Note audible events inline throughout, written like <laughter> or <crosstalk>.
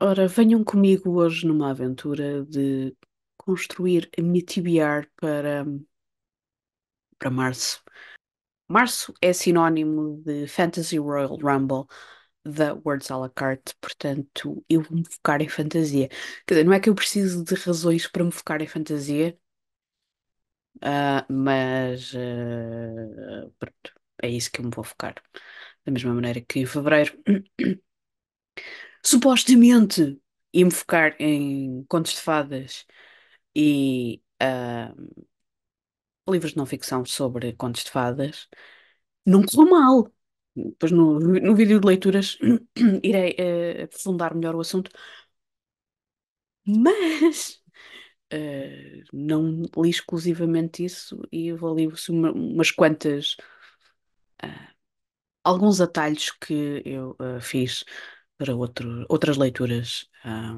Ora, venham comigo hoje numa aventura de construir a minha TBR para, para março. Março é sinónimo de Fantasy Royal Rumble da Words à la carte, portanto, eu vou me focar em fantasia. Quer dizer, não é que eu preciso de razões para me focar em fantasia, ah, mas ah, pronto, é isso que eu me vou focar. Da mesma maneira que em fevereiro, supostamente ia-me focar em contos de fadas e ah, livros de não ficção sobre contos de fadas, não correu mal. Depois no, no vídeo de leituras <clears throat> irei eh, aprofundar melhor o assunto, mas eh, não li exclusivamente isso e vou ali uma- umas quantas, ah, alguns atalhos que eu ah, fiz para outro, outras leituras ah,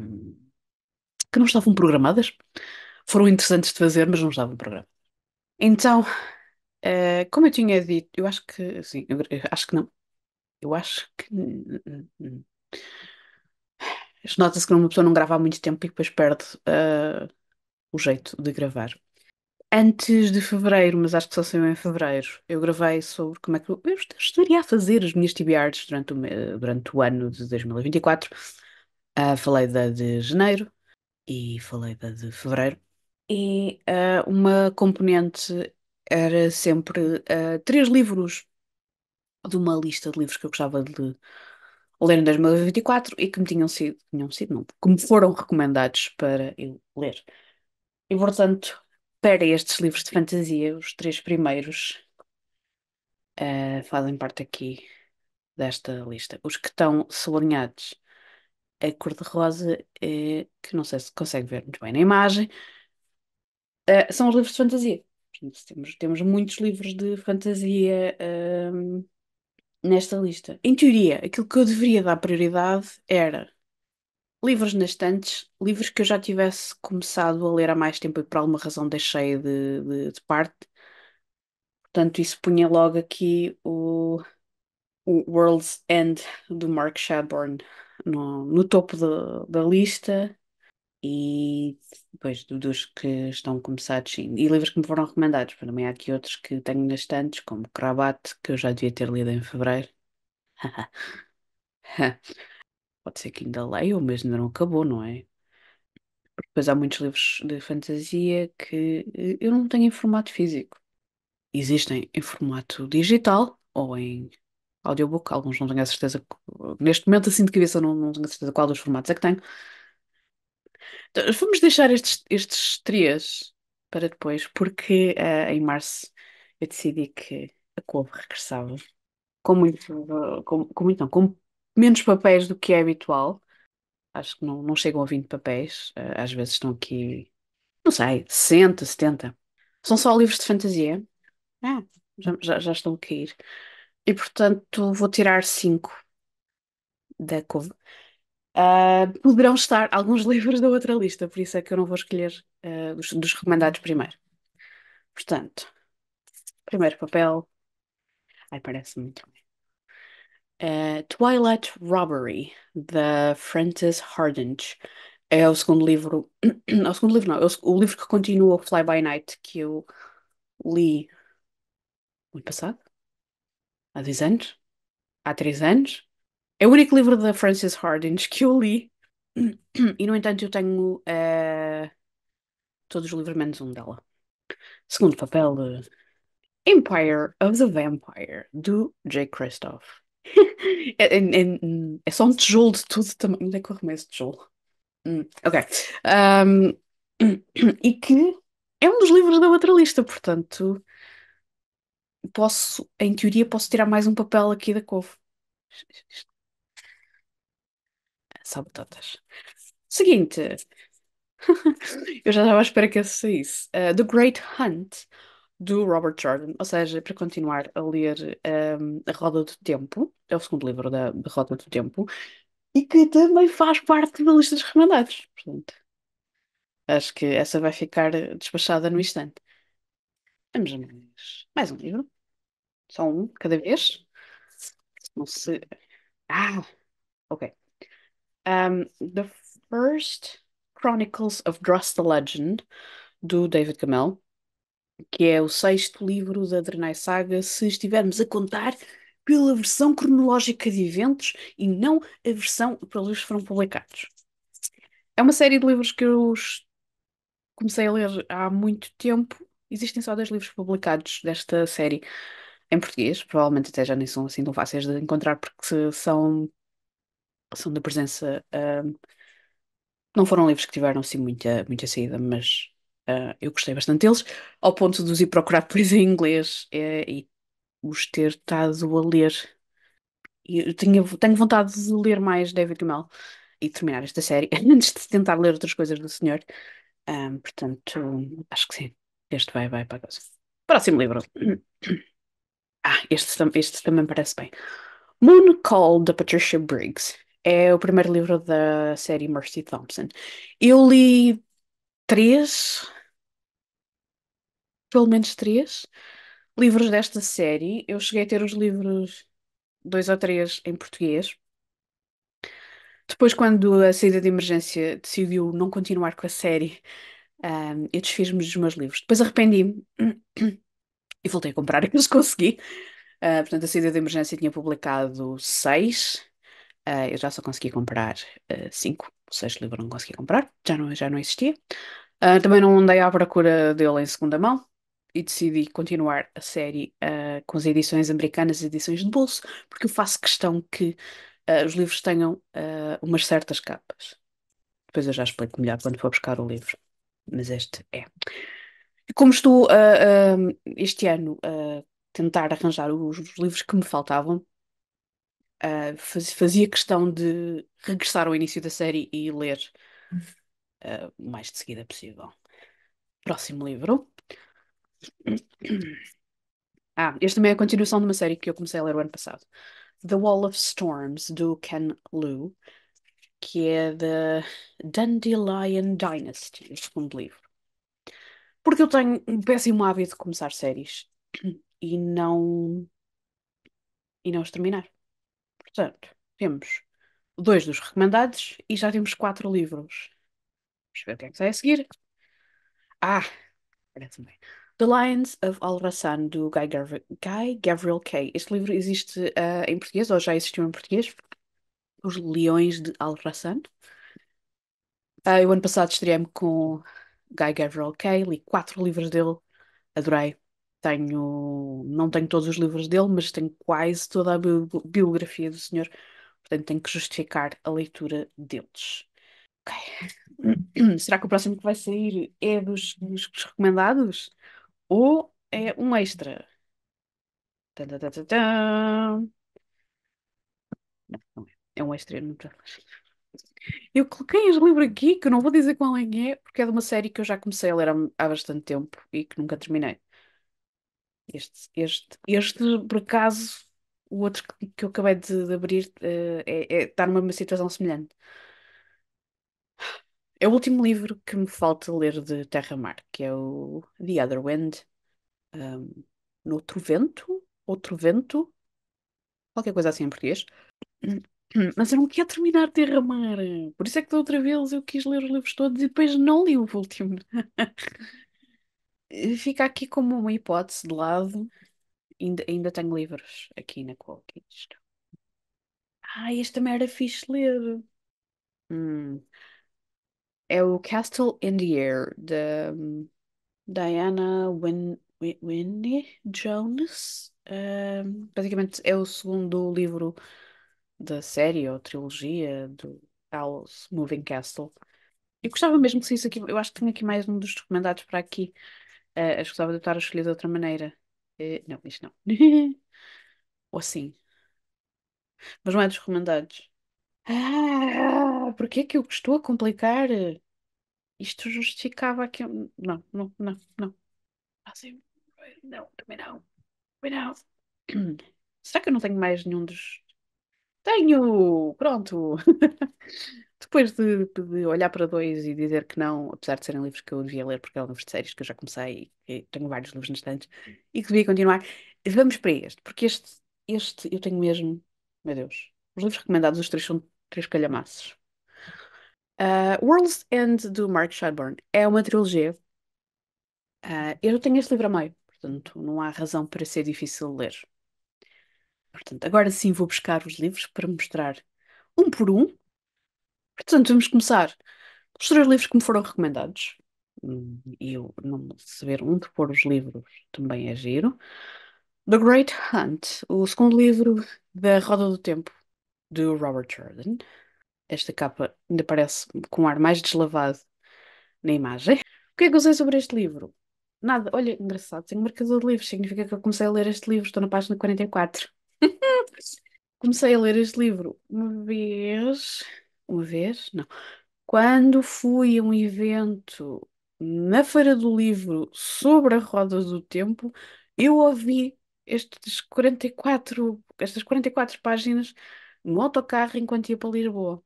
que não estavam programadas. Foram interessantes de fazer, mas não estavam programadas. Então, eh, como eu tinha dito, eu acho que, sim, eu, eu acho que não. Eu acho que nota-se que uma pessoa não grava há muito tempo e depois perde ah, o jeito de gravar. Antes de fevereiro, mas acho que só saiu em fevereiro, eu gravei sobre como é que eu, eu estaria a fazer as minhas TBRs durante o, durante o ano de 2024. Ah, falei da de janeiro e falei da de fevereiro. E ah, uma componente era sempre ah, três livros de uma lista de livros que eu gostava de ler em 2024 e que me tinham sido, tinham sido, não, que me foram recomendados para eu ler. E, portanto, para estes livros de fantasia, os três primeiros eh, fazem parte aqui desta lista. Os que estão sublinhados a cor-de-rosa, eh, que não sei se consegue ver muito bem na imagem, eh, são os livros de fantasia. Temos, temos muitos livros de fantasia, ehm, nesta lista. Em teoria, aquilo que eu deveria dar prioridade era livros nas estantes, livros que eu já tivesse começado a ler há mais tempo e por alguma razão deixei de, de, de parte. Portanto, isso punha logo aqui o, o World's End do Mark Shadburn no, no topo da da lista. E depois do- dos que estão começados, sim. E livros que me foram recomendados. Para mim, há aqui outros que tenho nas estantes, como Krabat, que eu já devia ter lido em fevereiro. <laughs> <laughs> Pode ser que ainda leia, mas ainda não acabou, não é? Porque depois há muitos livros de fantasia que eh, eu não tenho em formato físico. Existem em formato digital ou em audiobook. Alguns não tenho a certeza. Neste momento, assim de cabeça, não, não tenho a certeza qual dos formatos é que tenho. Então, vamos deixar estes, estes três para depois, porque eh, em março eu decidi que a couve regressava com muito, com, com com menos papéis do que é habitual. Acho que não, não chegam a 20 papéis. eh, às vezes estão aqui, não sei, 60, 70. São só livros de fantasia. Ah, já, já, já estão a cair. E portanto vou tirar 5 da couve. Ah, poderão estar alguns <laughs> livros da outra lista, por isso é que eu não vou escolher ah, dos, dos recomendados primeiro. Portanto, primeiro papel. Ai, parece muito Ah, Twilight Robbery, da Frances Hardinge. É o segundo livro. Não, <clears throat> o segundo livro não. É o, livro que continua o Fly By Night que eu li no ano passado, há dois anos, há três anos. É o único livro da Frances Hardinge que eu li. <clears throat> E, no entanto, eu tenho eh, todos os livros menos um dela. Segundo papel, eh, Empire of the Vampire, do Jake Kristoff. <laughs> É, é- é- é só um tijolo de tudo também. Onde é que eu arrumei esse tijolo? Hum, ok. Ahm, <clears throat> e que é um dos livros da outra lista, portanto, posso, em teoria, posso tirar mais um papel aqui da couve. <laughs> Sabe, batatas. Seguinte, <laughs> eu já estava à espera que esse saísse. Uh, The Great Hunt, do Robert Jordan. Ou seja, para continuar a ler um, A Roda do Tempo, é o segundo livro da, da Roda do Tempo, e que também faz parte da lista dos recomendados. Portanto, acho que essa vai ficar despachada no instante. Vamos a mais, mais um livro. Só um, cada vez. Não se. Ah, ok. Um, The First Chronicles of Dross the Legend, do David Camel, que é o sexto livro da Drenai Saga, se estivermos a contar pela versão cronológica de eventos e não a versão pelos que foram publicados. É uma série de livros que eu comecei a ler há muito tempo. Existem só dois livros publicados desta série em português, provavelmente até já nem são assim tão fáceis de encontrar porque são, são da presença. Uh, não foram livros que tiveram assim muita, muita saída, mas uh, eu gostei bastante deles, ao ponto de os ir procurar depois em inglês e, e os ter estado a ler. Eu tinha, tenho vontade de ler mais David Gemmell e terminar esta série <laughs> antes de tentar ler outras coisas do senhor. Um, portanto, acho que sim. Este vai, vai para a casa. Próximo livro. <clears throat> Ah, este, este também parece bem. Moon Call, da Patricia Briggs. É o primeiro livro da série Mercy Thompson. Eu li três, pelo menos três, livros desta série. Eu cheguei a ter os livros dois ou três em português. Depois, quando a saída de emergência decidiu não continuar com a série, um, eu desfiz-me dos meus livros. Depois arrependi-me <clears throat> e voltei a comprar <laughs> aqueles que consegui. Uh, portanto, a saída de emergência tinha publicado seis. Uh, eu já só consegui comprar uh, cinco. O sexto livro não consegui comprar, já não, já não existia. também não andei à procura dele em segunda mão e decidi continuar a série com as edições americanas, edições de bolso, porque eu faço questão que os livros tenham umas certas capas. Depois eu já explico melhor quando for buscar o livro. Mas este é. Como estou este ano a tentar arranjar os livros que me faltavam, uh, faz, fazia questão de regressar ao início da série e ler uh, o mais de seguida possível. Próximo livro. Ah, este também é a continuação de uma série que eu comecei a ler o ano passado. The Wall of Storms, do Ken Liu, que é da Dandelion Dynasty, o segundo livro. Porque eu tenho um péssimo hábito de começar séries <clears throat> e não e não os terminar. Portanto, temos dois dos recomendados e já temos quatro livros. Vamos ver o que é que sai a seguir. Ah, parece bem. The Lions of Al-Rassan, do Guy, Gav Guy Gavriel Kay. Este livro existe uh, em português, ou já existiu em português. Os Leões de Al-Rassan. Uh, eu ano passado estreiei-me com Guy Gavriel Kay, li quatro livros dele, adorei. Tenho, não tenho todos os livros dele, mas tenho quase toda a bi biografia do senhor, portanto tenho que justificar a leitura deles. <clears throat> Será que o próximo que vai sair é dos, dos recomendados? Ou é um extra? Não, não é. É um extra, não Eu coloquei este livro aqui, que eu não vou dizer qual é é, porque é de uma série que eu já comecei a ler há, há bastante tempo e que nunca terminei. Este, este, este, por acaso, o outro que, que eu acabei de, de abrir eh, é, é, está numa situação semelhante. É o último livro que me falta ler de Terra Mar, que é o The Other Wind, um, no outro vento, outro vento, qualquer coisa assim em português. <clears throat> Mas eu não quero terminar Terra Mar, por isso é que da outra vez eu quis ler os livros todos e depois não li o último. <laughs> Fica aqui como uma hipótese de lado. Ainda, ainda tenho livros aqui na Qualquist. Ah, este também era fixe ler. Hum. É o Castle in the Air, da um, Diana Win Win Winnie Jones. Um, basicamente é o segundo livro da série ou trilogia do Alice Moving Castle. Eu gostava mesmo que saísse aqui. Eu acho que tenho aqui mais um dos recomendados para aqui. Uh, acho que gostava de estar a escolher de outra maneira. Uh, não, isto não. <laughs> Ou assim. Mas não é dos recomendados. Ah, porquê que eu estou a complicar? Isto justificava aqui. Não, não, não, não. Não, também não. Também não. <clears throat> Será que eu não tenho mais nenhum dos. Tenho! Pronto! <laughs> Depois de, de olhar para dois e dizer que não, apesar de serem livros que eu devia ler, porque eram livros de séries que eu já comecei e tenho vários livros nos estantes, e que devia continuar, vamos para este, porque este, este eu tenho mesmo, meu Deus, os livros recomendados, os três são três calhamaços. Uh, World's End, do Mark Shadburn, é uma trilogia. Uh, eu tenho este livro a meio, portanto, não há razão para ser difícil de ler. Portanto, agora sim vou buscar os livros para mostrar um por um. Portanto, vamos começar os três livros que me foram recomendados. Hum, E eu não saber onde pôr os livros também é giro. The Great Hunt, o segundo livro da Roda do Tempo, de Robert Jordan. Esta capa ainda parece com um ar mais deslavado na imagem. O que é que eu sei sobre este livro? Nada. Olha, engraçado, tenho um marcador de livros, significa que eu comecei a ler este livro, estou na página 44. <laughs> Comecei a ler este livro uma vez. Uma vez? Não. Quando fui a um evento na Feira do Livro sobre a Roda do Tempo, eu ouvi estes 44, estas 44 páginas no autocarro enquanto ia para Lisboa.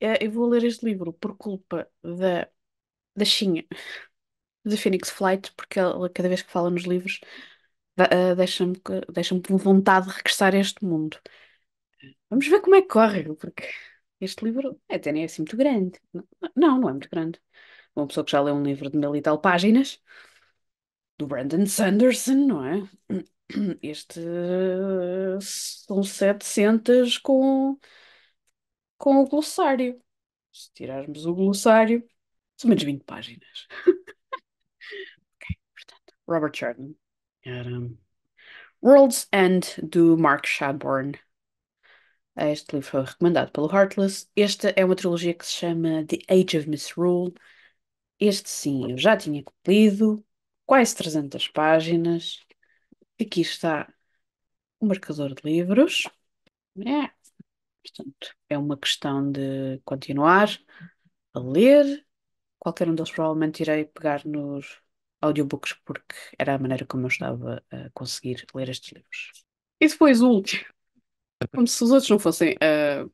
Eh, Eu vou ler este livro por culpa da, da Xinha, da Phoenix Flight, porque ela, cada vez que fala nos livros, eh, deixa-me deixa-me com vontade de regressar a este mundo. Vamos ver como é que corre, porque este livro até nem é assim muito grande. Não, não é muito grande. Uma pessoa que já leu um livro de mil e tal páginas, do Brandon Sanderson, não é? <clears throat> Este eh, são 700 com, com o glossário. Se tirarmos o glossário, são menos 20 páginas. <laughs> Portanto, Robert Jordan. Era World's End, do Mark Shadburn. Este livro foi recomendado pelo Heartless. Esta é uma trilogia que se chama The Age of Misrule. Este sim, eu já tinha lido, quase 300 páginas. Aqui está o marcador de livros. É, portanto, é uma questão de continuar a ler. Qualquer um deles provavelmente irei pegar nos audiobooks porque era a maneira como eu estava a conseguir ler estes livros. E depois o último, como se os outros não fossem ah,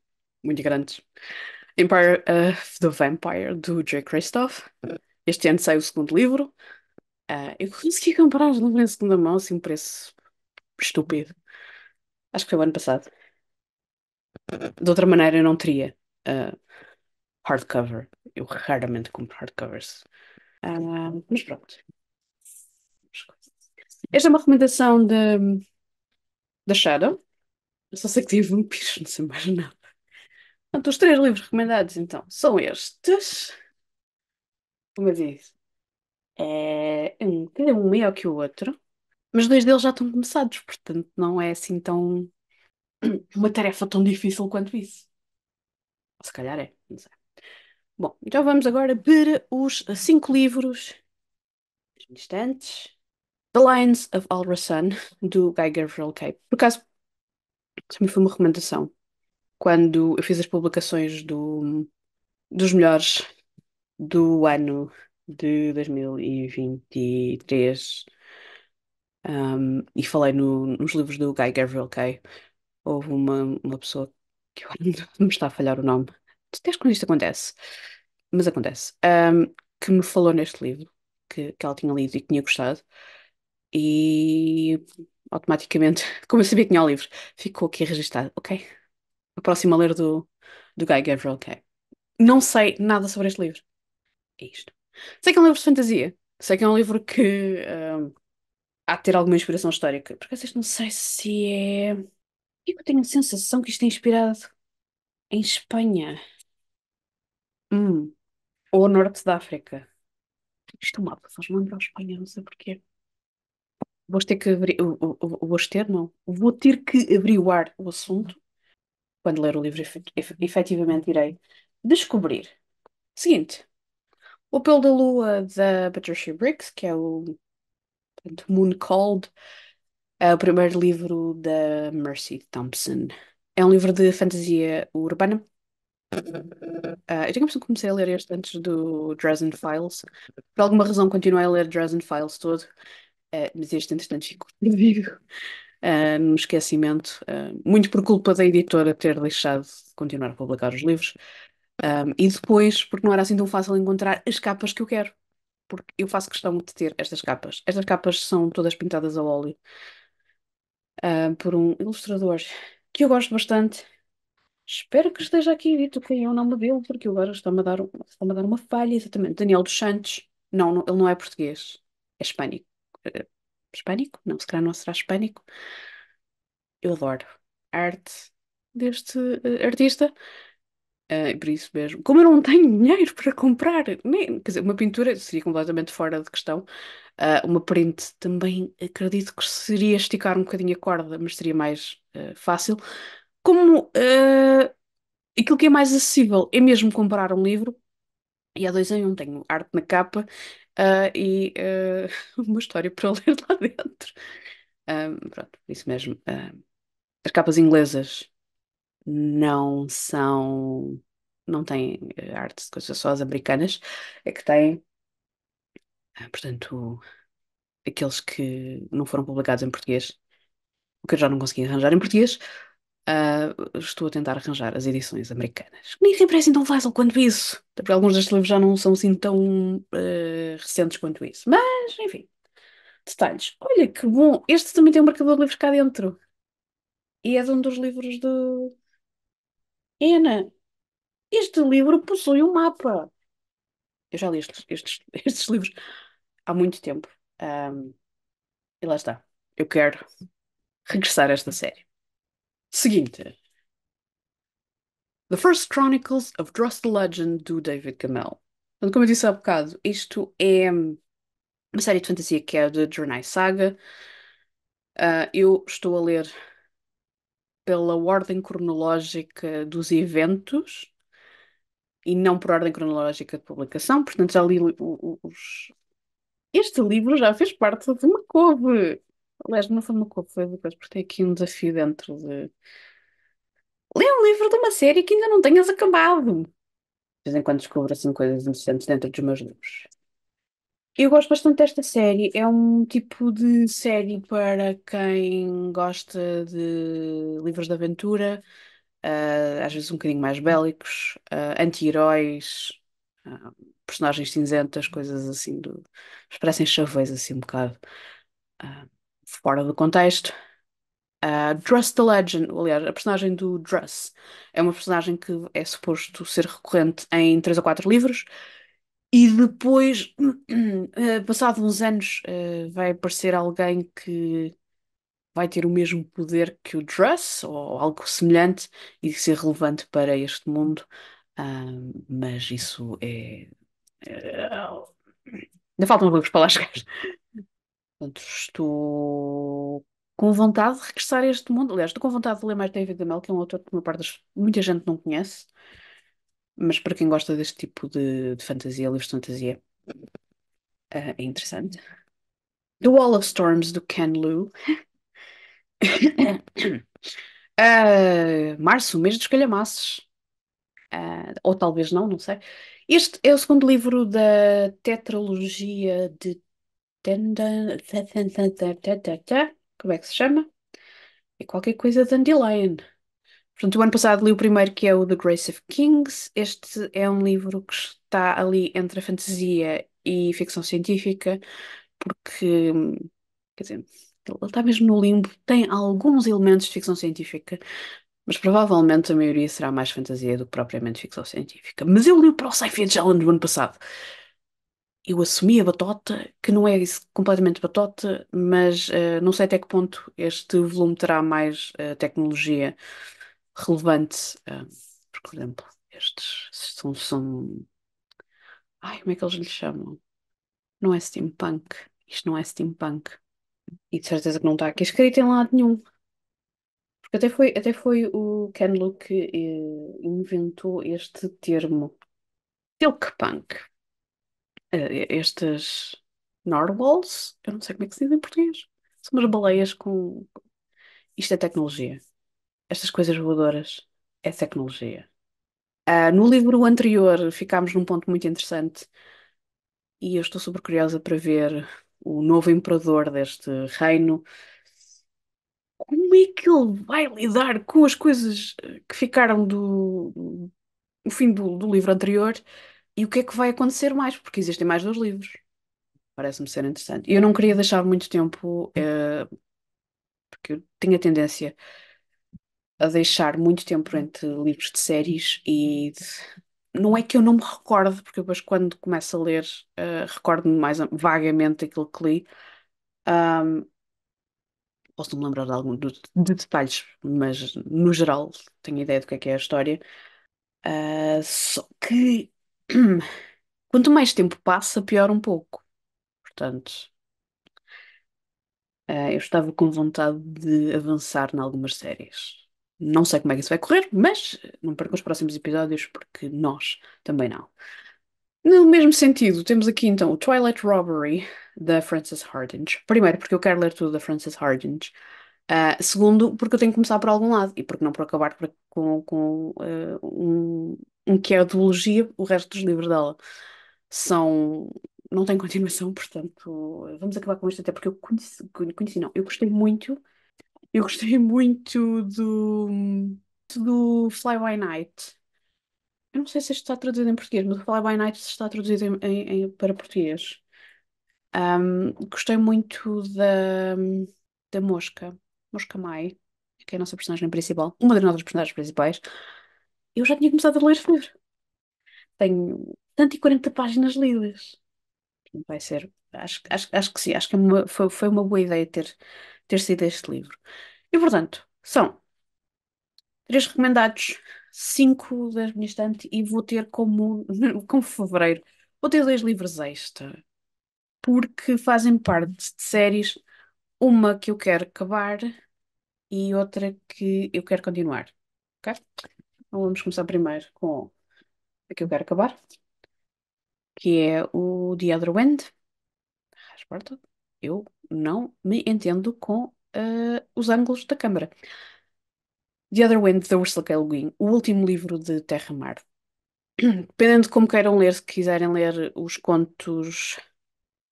muito grandes. Empire of the Vampire, do J. Christoph. Este ano sai o segundo livro. Ah, eu consegui comprar os livros em segunda mão, assim, um preço estúpido. Acho que foi o ano passado. De outra maneira, eu não teria ah, hardcover. Eu raramente compro hardcovers. Ah, mas pronto. Esta é uma recomendação da da Shadow. Eu só sei que tive um piso, não sei mais nada. Portanto, os três livros recomendados, então, são estes. Como eu disse, é um, cada um melhor que o outro. Mas dois deles já estão começados, portanto, não é assim tão. <clears throat> uma tarefa tão difícil quanto isso. Se calhar é, não sei. Bom, então vamos agora para os cinco livros instantes. The Lions of Alrasan, do Guy Gavriel Kay. Por acaso, também foi uma recomendação. Quando eu fiz as publicações do, dos melhores do ano de 2023 um, e falei no- nos livros do Guy Gavriel Kay, houve uma, uma pessoa que <laughs> não me está a falhar o nome. Desde quando isto acontece? Mas acontece. um, que me falou neste livro que, que ela tinha lido e que tinha gostado. E automaticamente, <laughs> como eu sabia que tinha o livro, ficou aqui registado. Ok, o próximo a ler do, do Guy Gavriel Kay. Não sei nada sobre este livro. É isto. Sei que é um livro de fantasia. Sei que é um livro que um, há de ter alguma inspiração histórica. Porque vocês não sei se é. Por que eu tenho a sensação que isto é inspirado em Espanha? Hum, ou Norte da África. Isto é um mapa faz-me lembrar a Espanha, não sei porquê. Vou ter que abrir. Vou ter, não. Vou ter que averiguar o assunto. Quando ler o livro, efe- efe- efetivamente irei descobrir. Seguinte. O Pelo da Lua, da Patricia Briggs, que é o portanto, Moon Called, é o primeiro livro da Mercy Thompson. É um livro de fantasia urbana. Ah, eu tenho a comecei a ler este antes do Dresden Files. Por alguma razão continuei a ler Dresden Files todo, ah, mas este, entretanto, ficou <laughs> perdido ah, no esquecimento, ah, muito por culpa da editora ter deixado de continuar a publicar os livros. Ah, e depois, porque não era assim tão fácil encontrar as capas que eu quero. Porque eu faço questão de ter estas capas. Estas capas são todas pintadas a óleo, ah, por um ilustrador que eu gosto bastante Espero que esteja aqui dito quem é o nome dele, porque agora está-me a dar, um- está-me a dar uma falha, exatamente. Daniel dos Santos. Não, não, ele não é português. É hispânico. Eh, Hispânico? Não, se calhar não será hispânico. Eu adoro a arte deste eh, artista. E por isso mesmo. Como eu não tenho dinheiro para comprar, nem, quer dizer, uma pintura seria completamente fora de questão. Ah, uma print também acredito que seria esticar um bocadinho a corda, mas seria mais eh, fácil. Como aquilo que é mais acessível é mesmo comprar um livro, e há dois em um tenho arte na capa, e <laughs> uma história para ler lá dentro. Pronto, isso mesmo. As capas inglesas não são, não têm eh, arte de coisas, só as americanas é que têm. Ah, portanto, aqueles que não foram publicados em português, o que eu já não consegui arranjar em português, ah, estou a tentar arranjar as edições americanas. Nem sempre é assim tão fácil quanto isso. Até porque alguns destes livros já não são assim tão ah, recentes quanto isso. Mas, enfim, detalhes. Olha que bom! Este também tem um marcador de livros cá dentro. E é de um dos livros do Ana. Este livro possui um mapa. Eu já li estes, estes, <laughs> estes livros há muito tempo. Ahm, e lá está. Eu quero regressar a esta série. Seguinte. The First Chronicles of Dross the Legend, do David. Portanto, como eu disse há bocado, isto é uma série de fantasia que é de Jornai Saga. Ah, eu estou a ler pela ordem cronológica dos eventos e não por ordem cronológica de publicação, portanto já li os... Este livro já fez parte de uma couve. Aliás, não foi uma couve, foi depois, porque tem aqui um desafio dentro de... Lê um livro de uma série que ainda não tenhas acabado. De vez em quando descubro assim coisas interessantes dentro dos meus livros. Eu gosto bastante desta série. É um tipo de série para quem gosta de livros de aventura, ah, às vezes um bocadinho mais bélicos, ah, anti-heróis, ah, personagens cinzentas, coisas assim do. Parecem chavões assim um bocado fora do contexto. Druss the Legend, aliás, a personagem do Druss é uma personagem que é suposto ser recorrente em três ou quatro livros. E depois, <clears throat> eh, passado uns anos, eh, vai aparecer alguém que vai ter o mesmo poder que o Druss, ou algo semelhante, e ser relevante para este mundo. Ah, mas isso é. é- Ainda faltam livros para lá chegar. Portanto, estou com vontade de regressar a este mundo. Aliás, estou com vontade de ler mais David Gemmell, que é um autor que uma parte muita gente não conhece, mas para quem gosta deste tipo de, de fantasia, livros de fantasia, ah, é interessante. The Wall of Storms, do Ken Liu. Ah, março, mês dos calhamaços. Ah, ou talvez não, não sei. Este é o segundo livro da tetralogia de. Como é que se chama? É qualquer coisa de Dandelion. Portanto, o ano passado li o primeiro, que é o The Grace of Kings. Este é um livro que está ali entre a fantasia e ficção científica, porque, quer dizer, ele está mesmo no limbo, tem alguns elementos de ficção científica, mas provavelmente a maioria será mais fantasia do que propriamente ficção científica. Mas eu li o Pro Sci-Fi Challenge do ano passado. Eu assumi a batota, que não é completamente batota, mas eh, não sei até que ponto este volume terá mais eh, tecnologia relevante. eh, porque, por exemplo, estes são, são. Ai, como é que eles lhe chamam? Não é steampunk. Isto não é steampunk. E de certeza que não está aqui escrito em lado nenhum. Porque até foi, até foi o Ken Look que eh, inventou este termo. Silkpunk. Eh, estes narwhals, eu não sei como é que se diz em português. São umas baleias com. Isto é tecnologia. Estas coisas voadoras é tecnologia. Ah, no livro anterior ficámos num ponto muito interessante e eu estou super curiosa para ver o novo imperador deste reino. Como é que ele vai lidar com as coisas que ficaram do, do fim do, do livro anterior e o que é que vai acontecer mais? Porque existem mais dois livros. Parece-me ser interessante. Eu não queria deixar muito tempo, eh, porque eu tinha tendência a deixar muito tempo entre livros de séries e não é que eu não me recordo, porque depois quando começo a ler, uh, recordo-me mais vagamente aquilo que li. Um, posso não me lembrar de algum de, de, detalhes, mas no geral tenho ideia do que é que é a história. Uh, só que <clears throat> quanto mais tempo passa, pior um pouco. Portanto, uh, eu estava com vontade de avançar em algumas séries. Não sei como é que isso vai correr, mas não percam os próximos episódios, porque nós também não. No mesmo sentido, temos aqui então o Twilight Robbery da Frances Hardinge. Primeiro, porque eu quero ler tudo da Frances Hardinge. Uh, segundo, porque eu tenho que começar por algum lado e porque não por acabar por, com, com uh, um, um que é a duologia, o resto dos livros dela são. não tem continuação, portanto, vamos acabar com isto até porque eu conheci, conheci não, eu gostei muito eu gostei muito do, do Fly By Night. Eu não sei se isto está traduzido em português, mas o Fly By Night está traduzido em, em- em- para português. Um, gostei muito da, da Mosca, Mosca Mai, que é a nossa personagem principal, uma das nossas personagens principais. Eu já tinha começado a ler este livro. Tenho 140 páginas lidas. Vai ser, acho, acho, acho que sim, acho que é uma- foi, foi uma boa ideia ter, ter sido este livro. E portanto, são três recomendados, cinco da minha estante e vou ter como, <laughs> como fevereiro, vou ter dois livros extra, porque fazem parte de séries, uma que eu quero acabar e outra que eu quero continuar. Ok? Então vamos começar primeiro com a que eu quero acabar, que é o The Other. Rasparta. Eu não me entendo com eh, os ângulos da câmara. The Other Wind, da Ursula K. Le Guin, o último livro de Terra-Mar. <clears throat> Dependendo de como queiram ler, se quiserem ler os contos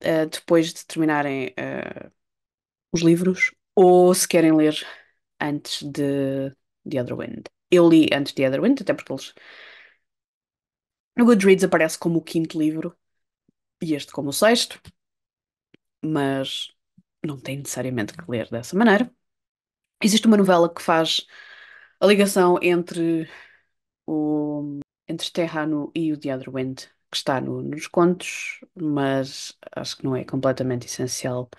uh, depois de terminarem uh, os livros, ou se querem ler antes de The Other Wind. Eu li antes de The Other Wind, até porque eles. No Goodreads aparece como o quinto livro e este como o sexto, mas não tem necessariamente que ler dessa maneira. Existe uma novela que faz a ligação entre o entre Terrano e o The Other Wind, que está no- nos contos, mas acho que não é completamente essencial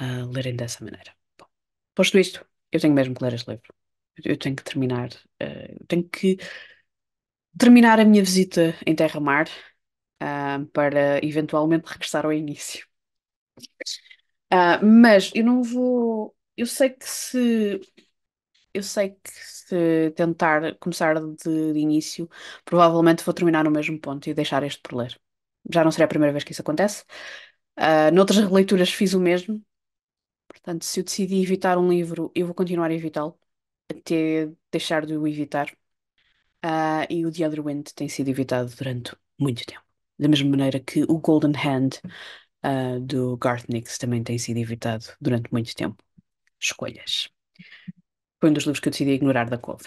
uh, lerem dessa maneira. Bom, posto isto, eu tenho mesmo que ler este livro. Eu, tenho que terminar, uh, tenho que terminar a minha visita em Terra-Mar, uh, para eventualmente regressar ao início. Uh, mas eu não vou. Eu sei que se eu sei que se tentar começar de, de início, provavelmente vou terminar no mesmo ponto e deixar este por ler. Já não será a primeira vez que isso acontece. Uh, noutras releituras fiz o mesmo. Portanto, se eu decidi evitar um livro, eu vou continuar a evitá-lo até deixar de o evitar. Uh, e o The Other Wind tem sido evitado durante muito tempo. Da mesma maneira que o Golden Hand, uh, do Garth Nix também tem sido evitado durante muito tempo. Escolhas. Foi um dos livros que eu decidi ignorar da couve.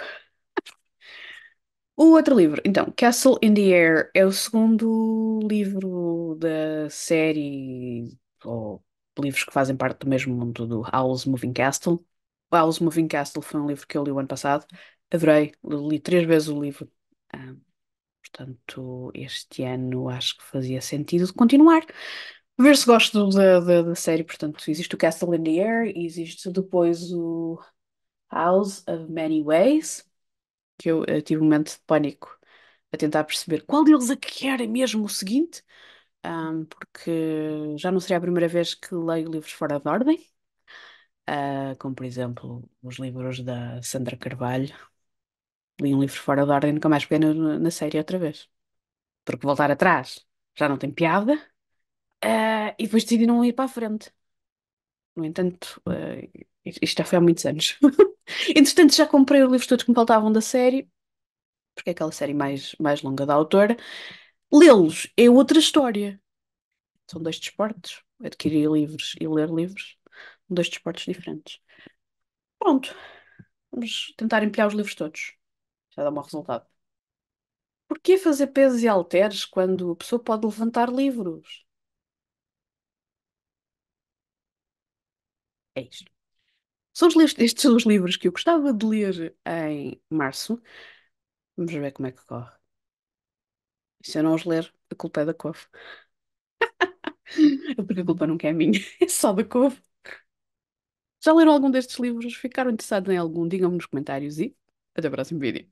O outro livro, então, Castle in the Air, é o segundo livro da série, ou livros que fazem parte do mesmo mundo do Howl's Moving Castle. O Howl's Moving Castle foi um livro que eu li o ano passado, adorei, li três vezes o livro. Ah, portanto, este ano acho que fazia sentido continuar. Ver se gosto da, da, da série, portanto, existe o Castle in the Air, existe depois o House of Many Ways que eu, tive um momento de pânico a tentar perceber qual deles é que era mesmo o seguinte, porque já não seria a primeira vez que leio livros fora de ordem, ah, como por exemplo os livros da Sandra Carvalho. Li um livro fora de ordem nunca mais peguei na, na série outra vez. Porque voltar atrás já não tem piada, ah, e depois decidi não ir para a frente. No entanto, ah, isto já foi há muitos anos. <laughs> Entretanto, já comprei os livros todos que me faltavam da série porque é aquela série mais, mais longa da autora. Lê-los é outra história. São dois desportos. Adquirir livros e ler livros. Dois desportos diferentes. Pronto. Vamos tentar empilhar os livros todos. Já dá um resultado. Porquê fazer pesos e halteres quando a pessoa pode levantar livros? É isto. São os, estes são os livros que eu gostava de ler em março. Vamos ver como é que corre. E se eu não os ler, a culpa é da couve. <laughs> Porque a culpa nunca é minha, <laughs> é só da couve. Já leram algum destes livros? Ficaram interessados em algum? Digam-me nos comentários e até o próximo vídeo.